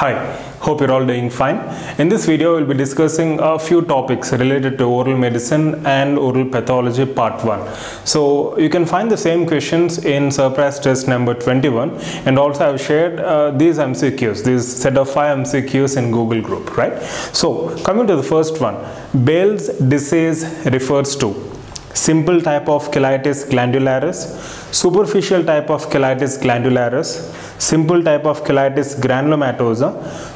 Hi, hope you're all doing fine. In this video, we'll be discussing a few topics related to oral medicine and oral pathology part 1. So you can find the same questions in surprise test number 21 and also I've shared uh, these MCQs, this set of 5 MCQs in Google group, right? So coming to the first one, Baelz disease refers to simple type of cheilitis glandularis, superficial type of cheilitis glandularis, simple type of cheilitis granulomatosa,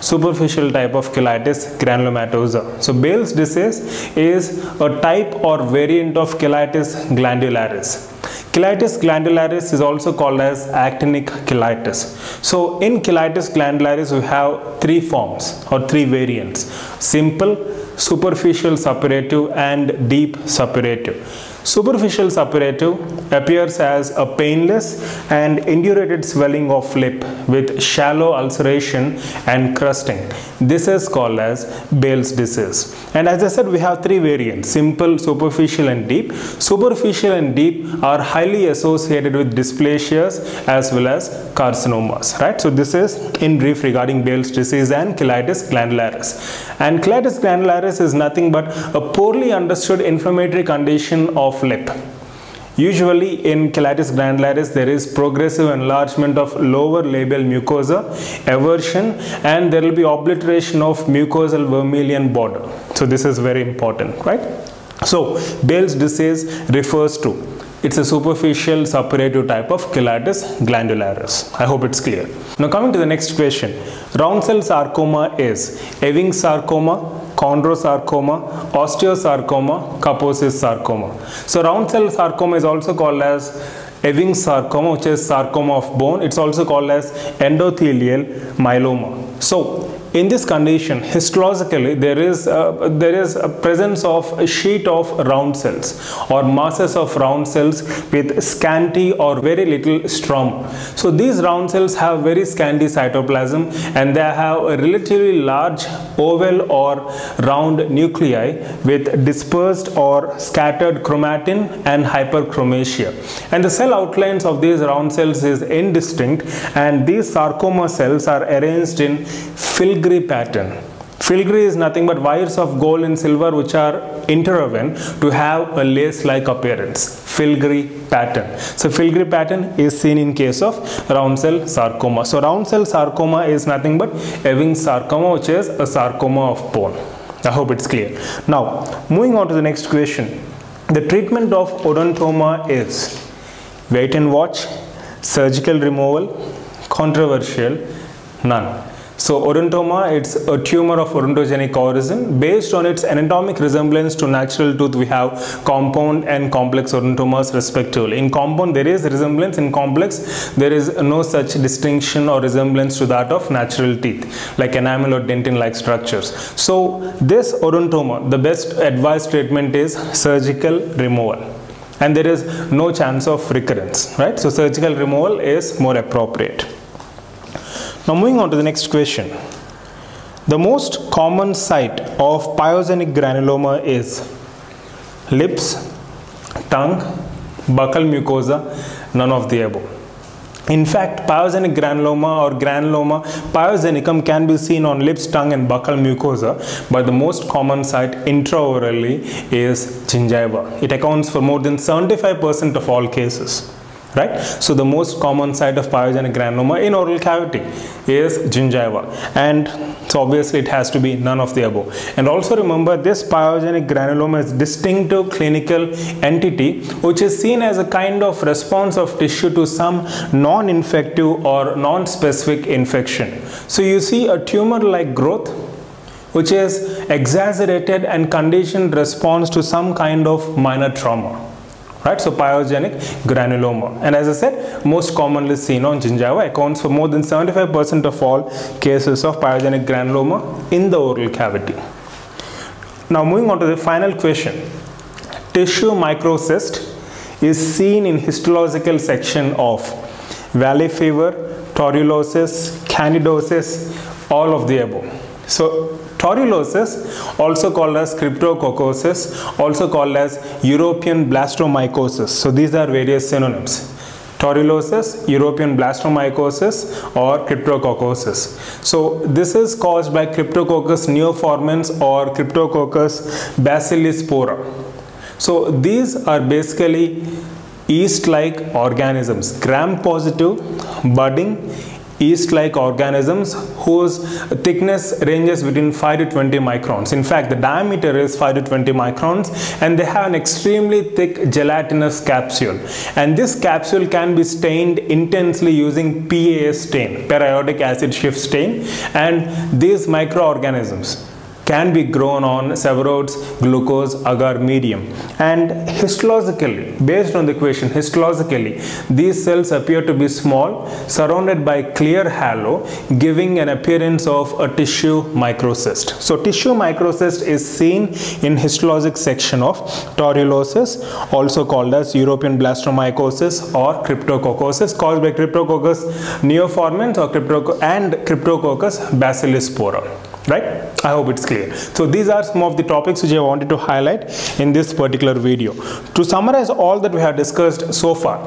superficial type of cheilitis granulomatosa. So Baelz disease is a type or variant of cheilitis glandularis. Cheilitis glandularis is also called as actinic cheilitis. So in cheilitis glandularis we have three forms or three variants. Simple, superficial suppurative and deep suppurative. Superficial suppurative appears as a painless and indurated swelling of lip with shallow ulceration and crusting. This is called as Baelz disease. And as I said, we have three variants, simple, superficial and deep. Superficial and deep are highly associated with dysplasias as well as carcinomas, right? So this is in brief regarding Baelz disease and cheilitis glandularis. And cheilitis glandularis is nothing but a poorly understood inflammatory condition of lip. Usually in cheilitis glandularis there is progressive enlargement of lower labial mucosa, eversion and there will be obliteration of mucosal vermilion border. So this is very important, right? So Baelz disease refers to it's a superficial suppurative type of cheilitis glandularis. I hope it's clear. Now coming to the next question. Round cell sarcoma is Ewing sarcoma, chondrosarcoma, osteosarcoma, Kaposi's sarcoma. So round cell sarcoma is also called as Ewing sarcoma which is sarcoma of bone. It's also called as endothelial myeloma. So in this condition histologically there is a, there is a presence of a sheet of round cells or masses of round cells with scanty or very little stroma so these round cells have very scanty cytoplasm and they have a relatively large oval or round nuclei with dispersed or scattered chromatin and hyperchromasia and the cell outlines of these round cells is indistinct and these sarcoma cells are arranged in filigree pattern. Filigree is nothing but wires of gold and silver which are interwoven to have a lace-like appearance. Filigree pattern. So filigree pattern is seen in case of round cell sarcoma. So round cell sarcoma is nothing but Ewing sarcoma which is a sarcoma of bone. I hope it's clear. Now moving on to the next question. The treatment of odontoma is wait and watch, surgical removal, controversial, none. So odontoma, it's a tumor of odontogenic origin. Based on its anatomic resemblance to natural tooth, we have compound and complex odontomas respectively. In compound, there is resemblance. In complex, there is no such distinction or resemblance to that of natural teeth, like enamel or dentin-like structures. So this odontoma, the best advised treatment is surgical removal and there is no chance of recurrence, right? So surgical removal is more appropriate. Now moving on to the next question. The most common site of pyogenic granuloma is lips, tongue, buccal mucosa, none of the above. In fact, pyogenic granuloma or granuloma pyogenicum can be seen on lips, tongue and buccal mucosa, but the most common site intraorally is gingiva. It accounts for more than 75% of all cases right? So the most common site of pyogenic granuloma in oral cavity is gingiva. And so obviously it has to be none of the above. And also remember this pyogenic granuloma is distinctive clinical entity which is seen as a kind of response of tissue to some non-infective or non-specific infection. So you see a tumor like growth which is exaggerated and conditioned response to some kind of minor trauma right? So pyogenic granuloma. And as i said most commonly seen on gingiva accounts for more than 75% of all cases of pyogenic granuloma in the oral cavity. Now moving on to the final question. Tissue microcyst is seen in histological section of valley fever torulosis candidosis all of the above. So Torulosis, also called as cryptococcosis, also called as European blastomycosis. So these are various synonyms. torulosis, European blastomycosis or cryptococcosis. So this is caused by Cryptococcus neoformans or Cryptococcus bacillispora. So these are basically yeast-like organisms, gram-positive, budding, yeast-like organisms whose thickness ranges between 5 to 20 microns. In fact, the diameter is 5 to 20 microns and they have an extremely thick gelatinous capsule. And this capsule can be stained intensely using PAS stain, periodic acid Schiff stain. And these microorganisms can be grown on Sabouraud's glucose agar medium. And histologically based on the equation histologically these cells appear to be small surrounded by clear halo giving an appearance of a tissue microcyst so tissue microcyst is seen in histologic section of torulosis also called as European blastomycosis or cryptococcosis caused by Cryptococcus neoformans or cryptoco and Cryptococcus bacillispora right i hope it's clear so these are some of the topics which i wanted to highlight in this particular video to summarize all that we have discussed so far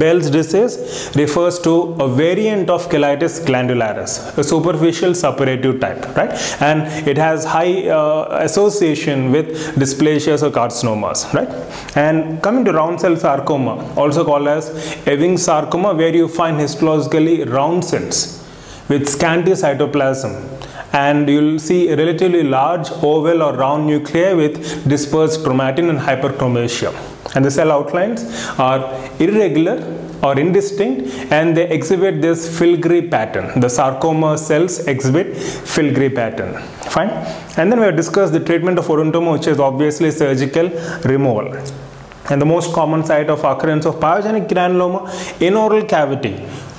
Baelz disease refers to a variant of cheilitis glandularis, a superficial suppurative type, right? And it has high uh, association with dysplasias or carcinomas, right? And coming to round cell sarcoma, also called as Ewing sarcoma, where you find histologically round cells with scanty cytoplasm and you'll see a relatively large oval or round nuclei with dispersed chromatin and hyperchromasia. And the cell outlines are irregular or indistinct and they exhibit this filigree pattern. The sarcoma cells exhibit filigree pattern. Fine. And then we have discussed the treatment of odontoma which is obviously surgical removal. And the most common site of occurrence of pyogenic granuloma in oral cavity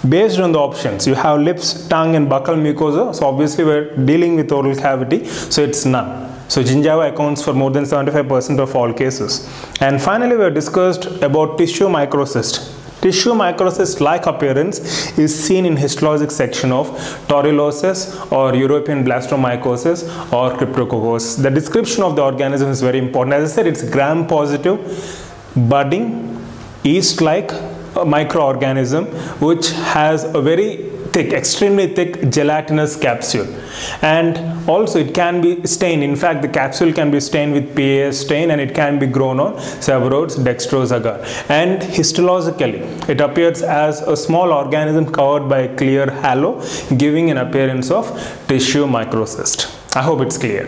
based on the options you have lips tongue and buccal mucosa so obviously we're dealing with oral cavity so it's none so gingiva accounts for more than 75% of all cases and finally we have discussed about tissue microcyst Tissue microcyst like appearance is seen in histologic section of torulosis or European blastomycosis or cryptococcosis. The description of the organism is very important. As I said, it's gram positive, budding, yeast-like microorganism which has a very thick extremely thick gelatinous capsule. And also it can be stained. In fact the capsule can be stained with PAS stain and it can be grown on Sabouraud's dextrose agar and histologically it appears as a small organism covered by a clear halo giving an appearance of tissue microcyst I hope it's clear